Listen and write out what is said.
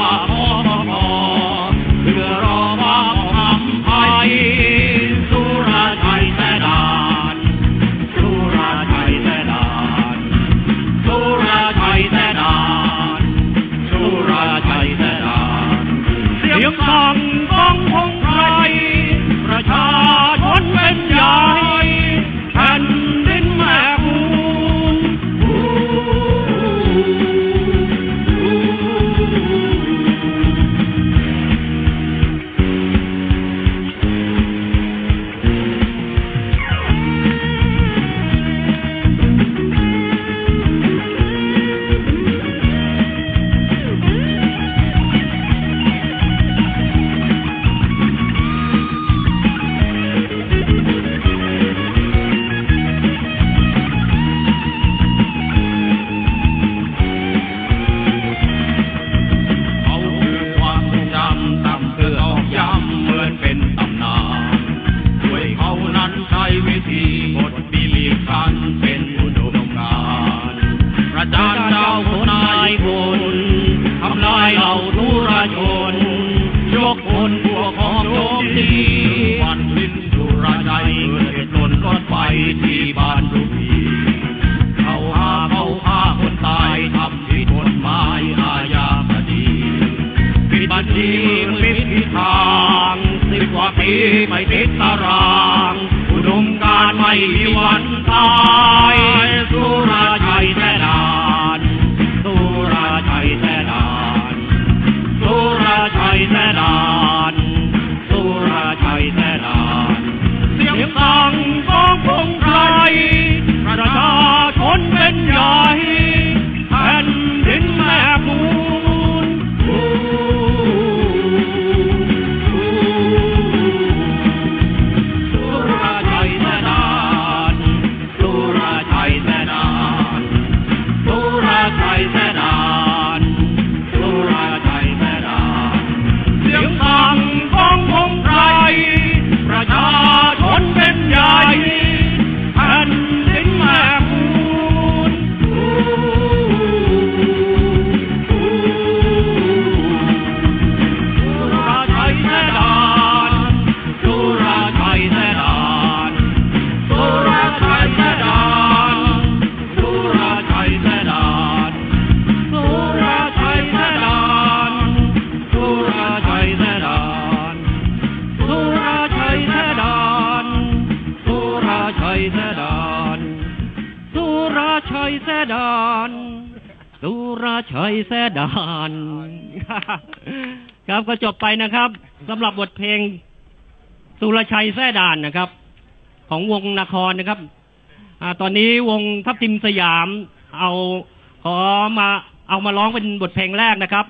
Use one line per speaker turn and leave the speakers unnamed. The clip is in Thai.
ma ที่บ้าน
ดุพีเขาหาเขาหาคนตายทำผิดกฎหมายอาญาคดีปิดบัญชีปิดทิศทางสิบกว่าปีไม่ติดตาราง อุดมการไม่มีวันตาย ชัยแสดานสุรชัยแสดานครับก็จบไปนะครับสำหรับบทเพลงสุรชัยแสดานนะครับ ของวงนครนะครับอตอนนี้วงทัพทิมสยามเอาขอมาเอามาร้องเป็นบทเพลงแรกนะครับ